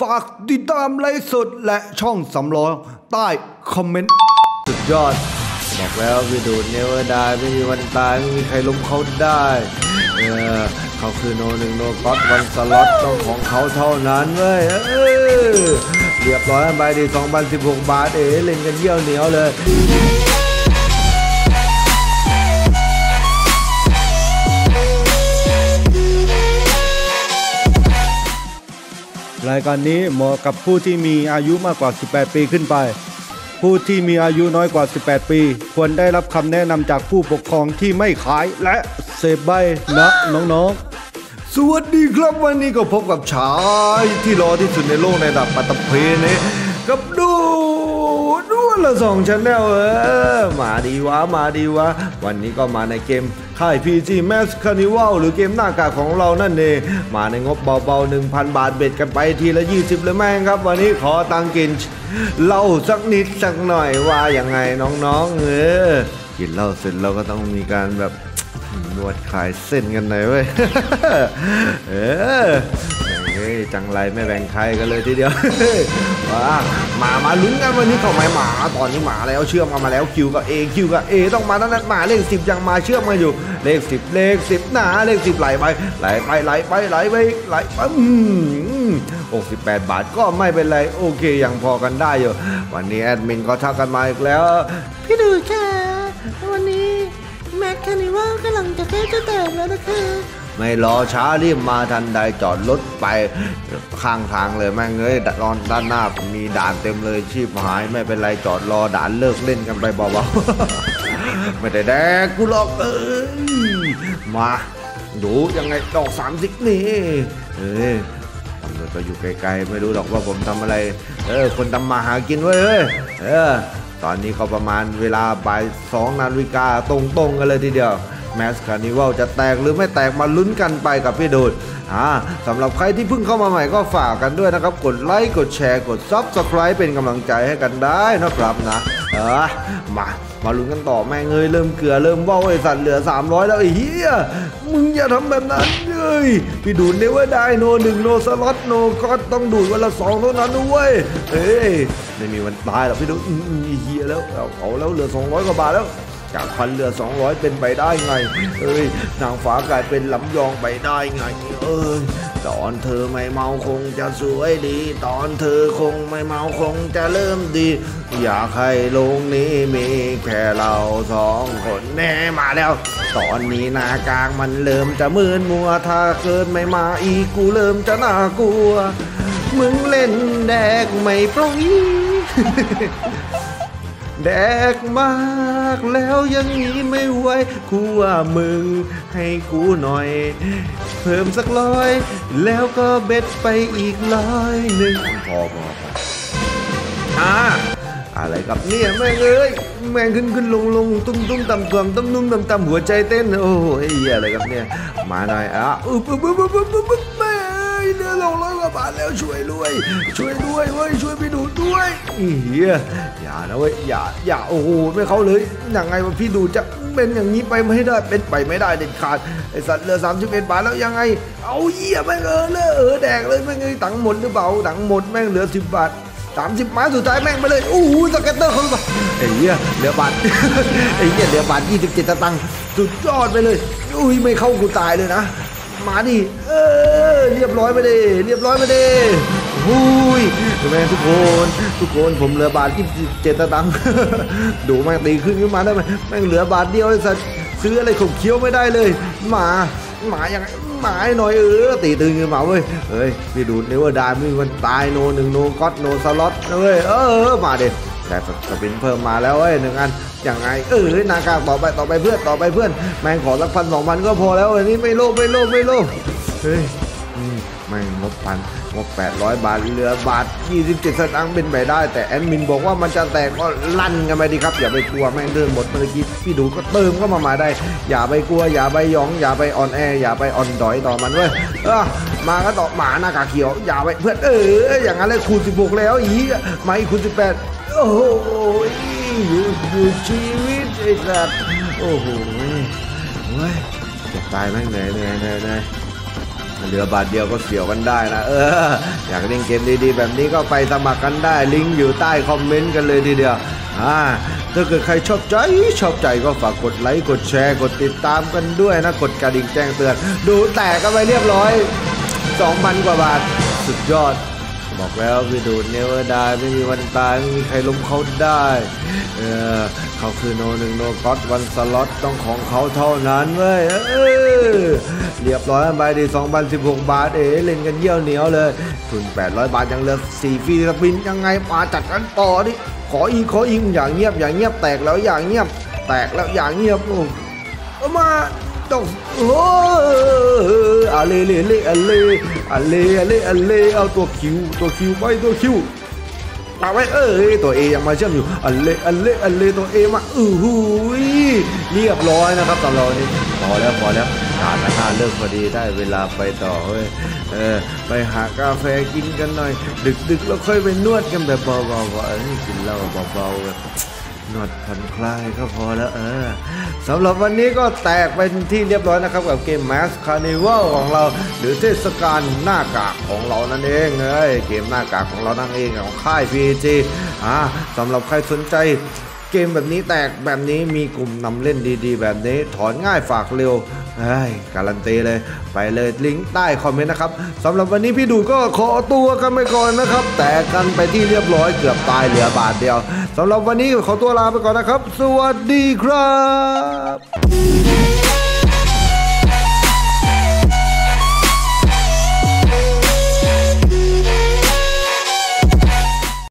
ฝากติดตามไลฟ์สดและช่องสำล้อใต้คอมเมนต์ สุดยอดบอกแล้วพี่ดูเนวดายไม่มีวันตาย ไม่มีใครล้มเขาได้ เออ เขาคือโนหนึ่งโนก๊อตวันสล็อตต้องของเขาเท่านั้นเว้ยเออเรียบร้อยใบดี2016 บาท เอ๋เล่นกันเยี่ยวเหนียวเลย รายการนี้เหมาะกับผู้ที่มีอายุมากกว่า 18 ปีขึ้นไป ผู้ที่มีอายุน้อยกว่า 18 ปี ควรได้รับคำแนะนำจากผู้ปกครองที่ไม่ขายและเสพใบนะน้องๆ สวัสดีครับวันนี้ก็พบกับชายที่รอที่สุดในโลกในระดับปัตตภีนี้กับดูด้วนละสองชาแนลเออมาดีวะมาดีวะวันนี้ก็มาในเกม ค่าย PG Max Carnival หรือเกมหน้ากากของเรานั่นเอง มาในงบเบาๆ 1,000 บาทเบ็ดกันไปทีละ 20 เลยแม่งครับ วันนี้ขอตังกินเหล้าสักนิดสักหน่อยว่าอย่างไงน้องๆเออกินเหล้าเสร็จเราก็ต้องมีการแบบนวดคลายเส้นกันหน่อยเว้ยเออ เฮ้ยจังไรไม่แบ่งใครกันเลยทีเดียวว้ามา มาลุ้นกันวันนี้เข้ามาหมาตอนนี้หมาแล้วเชื่อมกันมาแล้วคิวกับเอคิวกับเอต้องมาตั้งนั้นหมาเลขสิบยังมาเชื่อมมาอยู่ เลขสิบเลขสิบหนาเลขสิบไหลไปไหลไปไหลไปไหลไปไหลไปอืมหกสิบแปดบาทก็ไม่เป็นไรโอเคยังพอกันได้อยู่ วันนี้แอดมินก็ทักกันมาอีกแล้ว พี่ดูค่ะวันนี้แม็กคานิวัลกำลังจะใกล้จะแตกแล้วนะคะ ไม่รอช้ารีบมาทันใดจอดรถไปข้างทางเลยแม่งเอ้ยรอนด้านหน้ามีด่านเต็มเลยชีพหายไม่เป็นไรจอดรอด่านเลิกเล่นกันไปเบาๆไม่ได้แดกกูหรอกเอ้ยมาดูยังไงดอกสามสิบนี่เอ้ยตำรวจก็อยู่ไกลๆไม่รู้หรอกว่าผมทำอะไร เออ คนทำมาหากินเว้ยเอ้ยเออตอนนี้ก็ประมาณเวลาบ่ายสองนาฬิกาตรงๆกันเลยทีเดียว Mask Carnival จะแตกหรือไม่แตกมาลุ้นกันไปกับพี่ดูดอ่าสำหรับใครที่เพิ่งเข้ามาใหม่ก็ฝากกันด้วยนะครับ กดไลค์กดแชร์กด Subscribe เป็นกำลังใจให้กันได้นะครับนะเออมา มาลุ้นกันต่อแม่งเอ้ยเริ่มเกลือเริ่มเบ้าไอสัตว์เหลือ 300 แล้วไอ้เหี้ยมึงอย่าทำแบบนั้นเลยพี่ดูดเนว่าได้โนหนึ่งโนสล็อตโนก็ต้องดูดวันละสองเท่านั้นด้วยเอ้ยไม่มีวันตายหรอกพี่ดูดเหี้ยแล้วเอาเอาแล้วเหลือ 200 กว่าบาทแล้ว จากพันเรือ 200 เป็นไปได้ไง เอ้ย นางฟ้ากลายเป็นลำยองไปได้ไง เอ้ย ตอนเธอไม่เมาคงจะสวยดี ตอนเธอคงไม่เมาคงจะเริ่มดี อยากให้โลกนี้มีแค่เราสองคนแน่มาแล้ว ตอนนี้หนากลางมันเริ่มจะมืนมัว ถ้าเกิดไม่มาอีกกูเริ่มจะน่ากลัว มึงเล่นแดกไม่โปรย แดกมากแล้วยังนี้ไม่ไหวกูว่ามึงให้กูหน่อย เพิ่มสักร้อย แล้วก็เบ็ดไปอีกร้อยหนึ่งพอพอพออ่าอะไรกับเนี่ยแม่งเอ้ยแม่งขึ้นขึ้นลงลงตุ้มตุ้มต่ำต่ำตุ้มนุ่มต่ำต่ำหัวใจเต้นโอ้ยเฮียอะไรกับเนี่ยมาหน่อยอะอึบอึบอึบอึบอึบอึบแม่เอ้ยเดือสองร้อยกว่าบาทแล้วช่วยด้วยช่วยด้วยเว้ยช่วยพี่ดู ด้วยอีเหี้ยอย่านะเว้ยอย่าอย่าโอ้โหไม่เข้าเลยยังไงวะพี่ดูจะเป็นอย่างนี้ไปไม่ได้เป็นไปไม่ได้เด็ดขาดไอสัตว์เหลือสามสิบเอ็ดบาทแล้วยังไง เอาเหี้ยแม่งเออเลยเออแดกเลยแม่งเอ้ยตังค์หมดหรือเปล่าตังค์หมดแม่งเหลือสิบบาทสามสิบไม้สุดท้ายแม่งไปเลยโอ้โห scatter เข้าไปไอ้เหี้ยเหลือบาทไอ้เหี้ยเหลือบาทยี่สิบเจ็ดตางค์สุดยอดไปเลยอุ้ยไม่เข้ากูตายเลยนะมาดิเออเรียบร้อยไปดิเรียบร้อยไปดิหุย แม่งทุกคน ทุกคนผมเหลือบาทยี่สิบเจ็ดตังค์ดูแม่งตีขึ้นขึ้นมาได้ไหมแม่งเหลือบาทเดียวไอ้สัสซื้ออะไรขบเคี้ยวไม่ได้เลย หมาหมายังไงหมายหน่อยเออตีตึงกันมาเว้ยเฮ้ยพี่ดูดเนว่าดามีวันตายโนหนึ่งโนก็อตโนสล็อตเว้ยเออมาเด็แต่สปินเพิ่มมาแล้วเว้ยหนึ่งอันอย่างไงเออหนากากต่อไปต่อไปเพื่อนต่อไปเพื่อนแม่งขอสักพันสองพันก็พอแล้วอันนี้ไม่โลภไม่โลภไม่โลภเฮ้ย อืมแม่งบพันงบ 800 บาทเหลือบาท 27 สตางค์เป็นไปได้ แต่แอดมินบอกว่ามันจะแตกก็ลั่นกันไปดีครับ อย่าไปกลัวแม่งเดินหมดเมื่อกี้พี่ดูก็เติมก็มามาได้ อย่าไปกลัว อย่าไปยอง อย่าไปอ่อนแอ อย่าไปอ่อนดอยต่อมันเว้ยเออมาก็ต่อหมาหน้ากากเขียว อย่าไปเพื่อนเอออย่างนั้นเลยคูณ16 แล้วอีมาอีกคูณ18 โอ้โหอยู่อยู่ชีวิตไอ้สัตว์โอ้โหเว้ยจะตายแม่งเหนื่อยเหนื่อยเหนื่อย เหลือบาทเดียวก็เสียวกันได้นะเอออยากเล่นเกมดีๆ แบบนี้ก็ไปสมัครกันได้ลิงก์อยู่ใต้คอมเมนต์กันเลยทีเดียวอ่าถ้าเกิดใครชอบใจชอบใจก็ฝากกดไลค์กดแชร์กดติดตามกันด้วยนะกดกระดิ่งแจ้งเตือน ดูแตกกันไปเรียบร้อย 2,000 กว่าบาทสุดยอด บอกแล้วพี่ดู never die ไม่มีวันตาย ไม่มีใครล้มเขาได้ เออเขาคือโนหนึ่งโนก็อตวันสล็อตต้องของเขาเท่านั้นเว้ยเออเรียบร้อยใบดี2,016 บาท เอ๋เล่นกันเยี่ยวเหนียวเลย ทุน 800 บาทยังเหลือ4ฟรีสปินยังไงมาจัดกันต่อดิขออีกขออีกอย่างเงียบอย่างเงียบแตกแล้วอย่างเงียบ แตกแล้วอย่างเงียบโอ้เอามา ต้องโอ้อะเลเลเลอะเลอะเลอะเลอะเลเอาตัวคิวตัวคิวไปตัวคิวเอาไว้เอ้ยตัวเอยังมาเชื่อมอยู่อะเลอะเลอะเลตัวเอมาอือหูยเรียบร้อยนะครับสำหรับนี้พอแล้วพอแล้วงานห้าเลิกพอดีได้เวลาไปต่อเว้ยเออไปหากาแฟกินกันหน่อยดึกดึกๆแล้วค่อยไปนวดกันแบบเบาๆเอ้กินเหล้าเบาๆ นวดผ่อนคลายก็พอแล้วเออสำหรับวันนี้ก็แตกเป็นที่เรียบร้อยนะครับ กับเกม Mask Carnival ของเรา หรือเทศกาลหน้ากากของเรานั่นเองเอ้ยเกมหน้ากากของเรานั่นเองของค่าย PG อ่าสำหรับใครสนใจเกมแบบนี้แตกแบบนี้มีกลุ่มนำเล่นดีๆ แบบนี้ถอนง่ายฝากเร็ว เฮ้ยการันตีเลย ไปเลยลิงก์ใต้คอมเมนต์นะครับสำหรับวันนี้พี่ดูก็ขอตัวกันไปก่อนนะครับ แต่กันไปที่เรียบร้อยเกือบตายเหลือบาทเดียวสำหรับวันนี้ขอตัวลาไปก่อนนะครับ สวัสดีครับ